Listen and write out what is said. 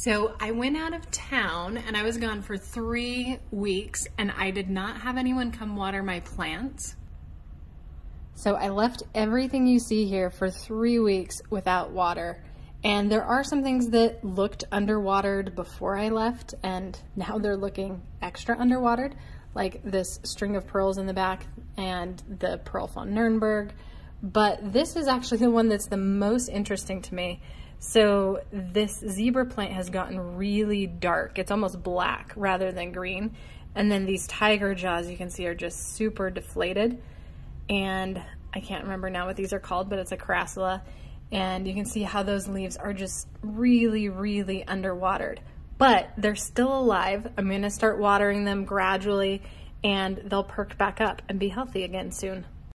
So I went out of town and I was gone for three weeks and I did not have anyone come water my plants. So I left everything you see here for three weeks without water. And there are some things that looked underwatered before I left and now they're looking extra underwatered, like this string of pearls in the back and the Perle von Nurnberg. But this is actually the one that's the most interesting to me so this zebra plant has gotten really dark. It's almost black rather than green. And then these tiger jaws you can see are just super deflated. And I can't remember now what these are called, but it's a crassula. And you can see how those leaves are just really, really underwatered. But they're still alive. I'm gonna start watering them gradually and they'll perk back up and be healthy again soon.